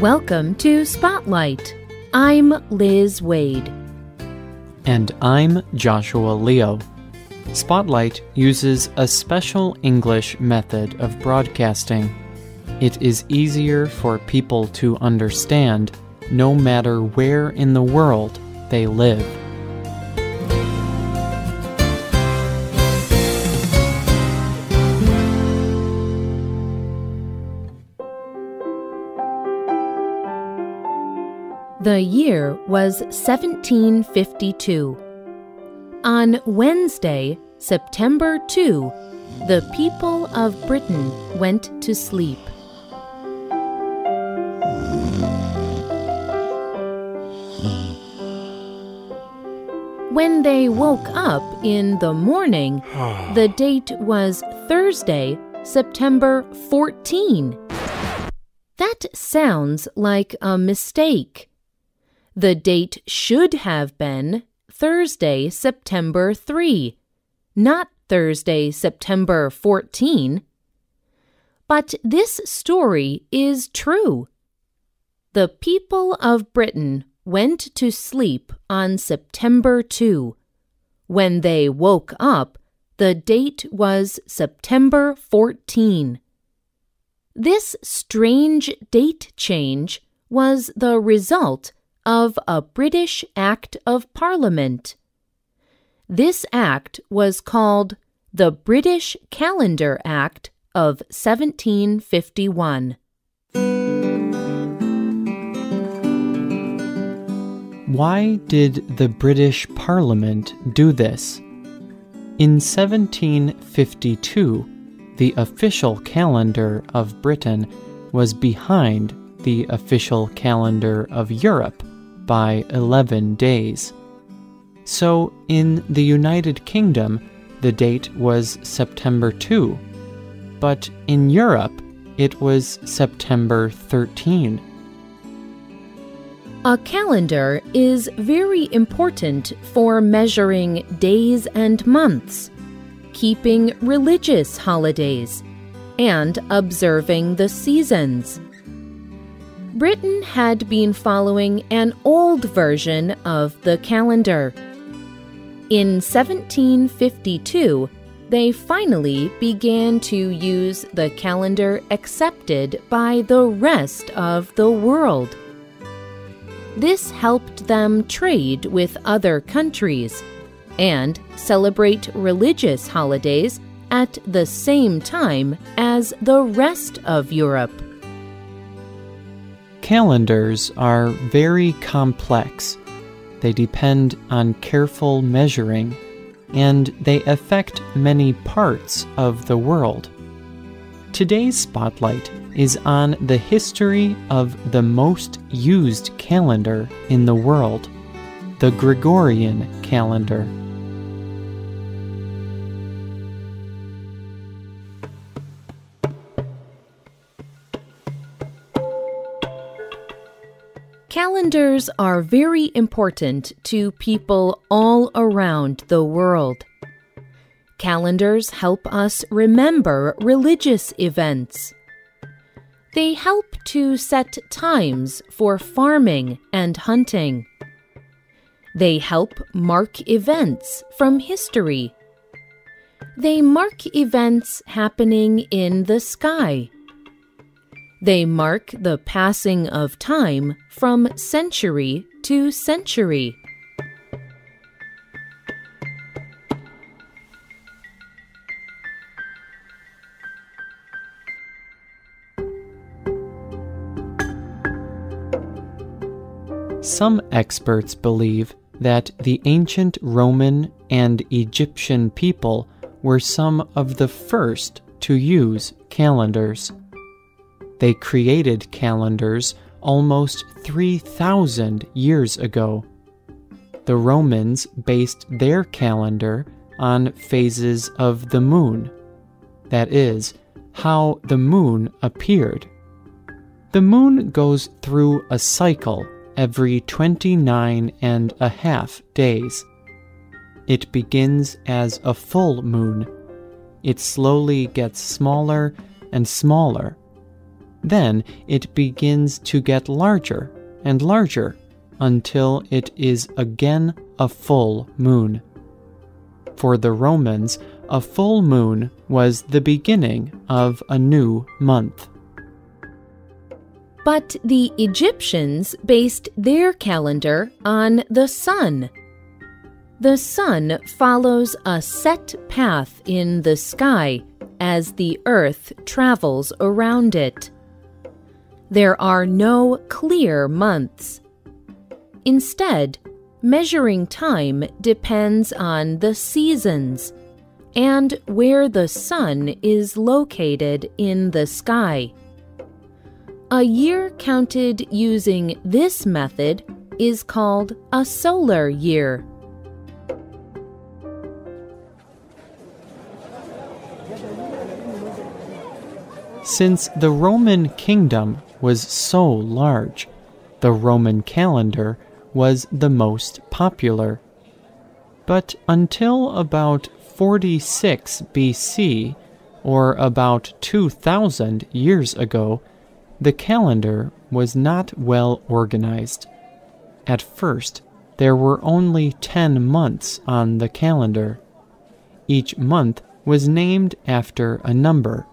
Welcome to Spotlight. I'm Liz Waid. And I'm Joshua Leo. Spotlight uses a special English method of broadcasting. It is easier for people to understand no matter where in the world they live. The year was 1752. On Wednesday, September 2, the people of Britain went to sleep. When they woke up in the morning, the date was Thursday, September 14. That sounds like a mistake. The date should have been Thursday, September 3, not Thursday, September 14. But this story is true. The people of Britain went to sleep on September 2. When they woke up, the date was September 14. This strange date change was the result of a British Act of Parliament. This act was called the British Calendar Act of 1751. Why did the British Parliament do this? In 1752, the official calendar of Britain was behind the official calendar of Europe by 11 days. So in the United Kingdom, the date was September 2, but in Europe, it was September 13. A calendar is very important for measuring days and months, keeping religious holidays, and observing the seasons. Britain had been following an old version of the calendar. In 1752, they finally began to use the calendar accepted by the rest of the world. This helped them trade with other countries and celebrate religious holidays at the same time as the rest of Europe. Calendars are very complex. They depend on careful measuring, and they affect many parts of the world. Today's spotlight is on the history of the most used calendar in the world, the Gregorian calendar. Calendars are very important to people all around the world. Calendars help us remember religious events. They help to set times for farming and hunting. They help mark events from history. They mark events happening in the sky. They mark the passing of time from century to century. Some experts believe that the ancient Roman and Egyptian people were some of the first to use calendars. They created calendars almost 3,000 years ago. The Romans based their calendar on phases of the moon, that is, how the moon appeared. The moon goes through a cycle every 29 and a half days. It begins as a full moon. It slowly gets smaller and smaller Then it begins to get larger and larger until it is again a full moon. For the Romans, a full moon was the beginning of a new month. But the Egyptians based their calendar on the sun. The sun follows a set path in the sky as the earth travels around it. There are no clear months. Instead, measuring time depends on the seasons and where the sun is located in the sky. A year counted using this method is called a solar year. Since the Roman kingdom was so large, the Roman calendar was the most popular. But until about 46 BC, or about 2000 years ago, the calendar was not well organized. At first, there were only 10 months on the calendar. Each month was named after a number.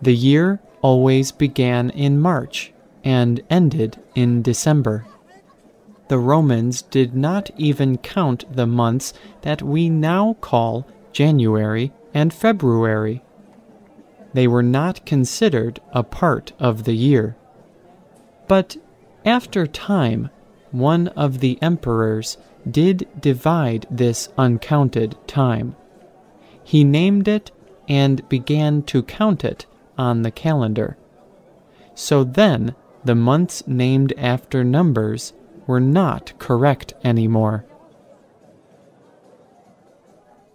The year always began in March and ended in December. The Romans did not even count the months that we now call January and February they were not considered a part of the year. But after time, one of the emperors did divide this uncounted time. He named it and began to count it on the calendar. So then the months named after numbers were not correct anymore.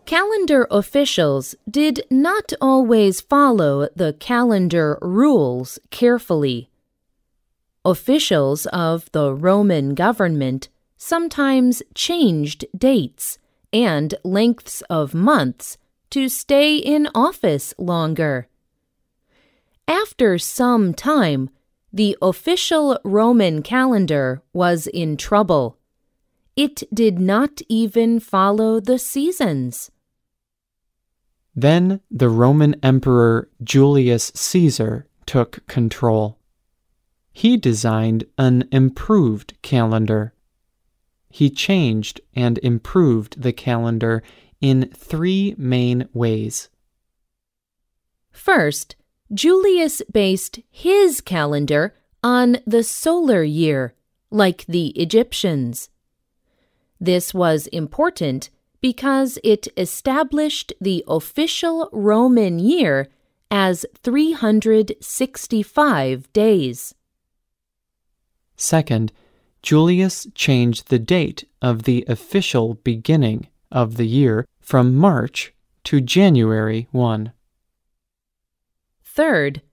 Calendar officials did not always follow the calendar rules carefully. Officials of the Roman government sometimes changed dates and lengths of months to stay in office longer. After some time, the official Roman calendar was in trouble. It did not even follow the seasons. Then the Roman Emperor Julius Caesar took control. He designed an improved calendar. He changed and improved the calendar in three main ways. First, Julius based his calendar on the solar year, like the Egyptians. This was important because it established the official Roman year as 365 days. Second, Julius changed the date of the official beginning of the year from March to January 1. Third,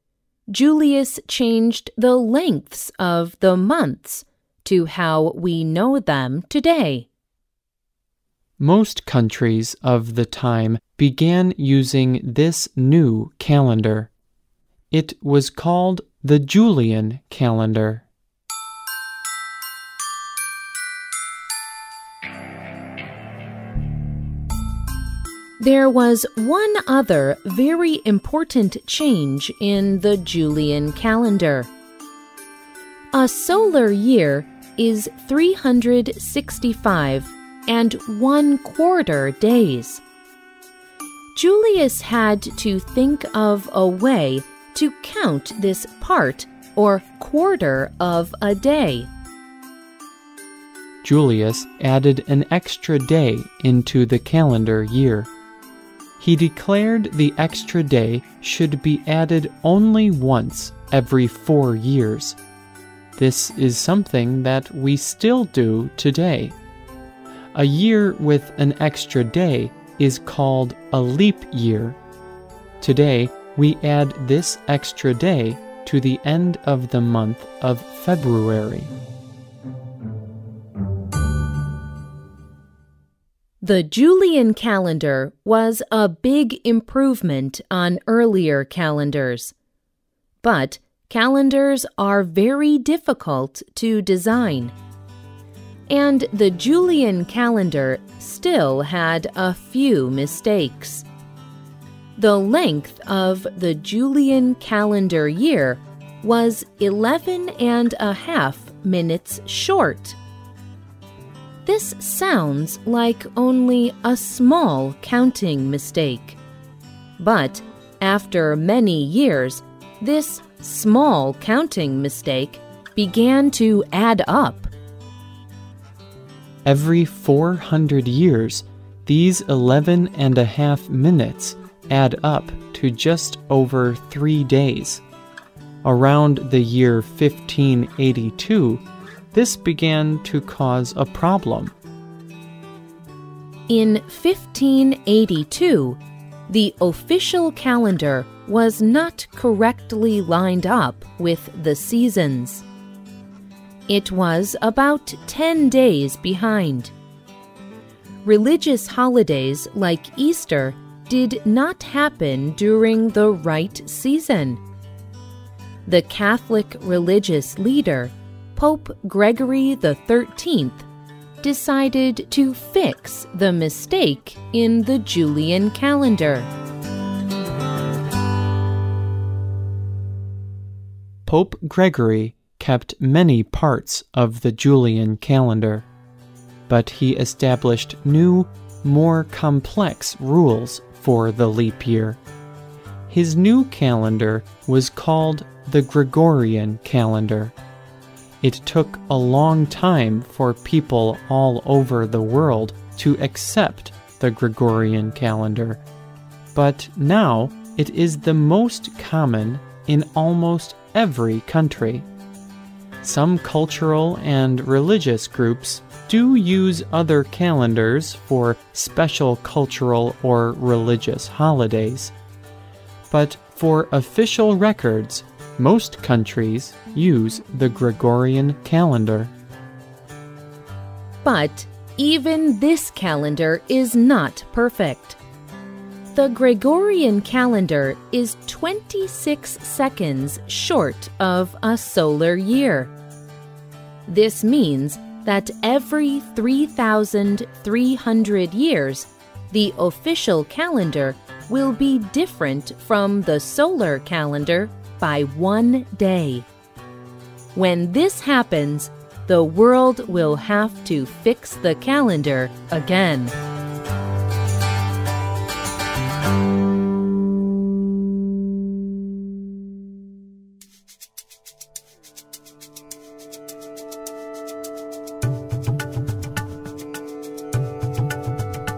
Julius changed the lengths of the months to how we know them today. Most countries of the time began using this new calendar. It was called the Julian calendar. There was one other very important change in the Julian calendar. A solar year is 365 and one quarter days. Julius had to think of a way to count this part or quarter of a day. Julius added an extra day into the calendar year. He declared the extra day should be added only once every four years. This is something that we still do today. A year with an extra day is called a leap year. Today, we add this extra day to the end of the month of February. The Julian calendar was a big improvement on earlier calendars. But calendars are very difficult to design. And the Julian calendar still had a few mistakes. The length of the Julian calendar year was 11 and a half minutes short. This sounds like only a small counting mistake. But after many years, this small counting mistake began to add up. Every 400 years, these 11 and a half minutes add up to just over three days. Around the year 1582, this began to cause a problem. In 1582, the official calendar was not correctly lined up with the seasons. It was about 10 days behind. Religious holidays like Easter did not happen during the right season. The Catholic religious leader, Pope Gregory XIII, decided to fix the mistake in the Julian calendar. Pope Gregory kept many parts of the Julian calendar, but he established new, more complex rules for the leap year. His new calendar was called the Gregorian calendar. It took a long time for people all over the world to accept the Gregorian calendar, but now it is the most common in almost every country. Some cultural and religious groups do use other calendars for special cultural or religious holidays. But for official records, most countries use the Gregorian calendar. But even this calendar is not perfect. The Gregorian calendar is 26 seconds short of a solar year. This means that every 3,300 years, the official calendar will be different from the solar calendar by one day. When this happens, the world will have to fix the calendar again.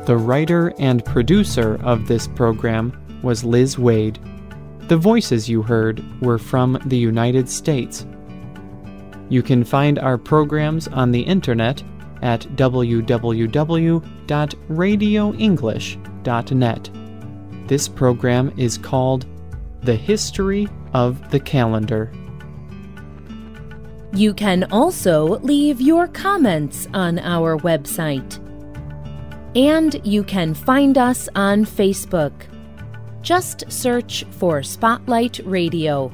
The writer and producer of this program was Liz Waid. The voices you heard were from the United States. You can find our programs on the internet at www.radioenglish.net. This program is called The History of the Calendar. You can also leave your comments on our website. And you can find us on Facebook. Just search for Spotlight Radio.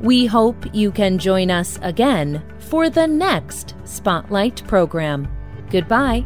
We hope you can join us again for the next Spotlight program. Goodbye.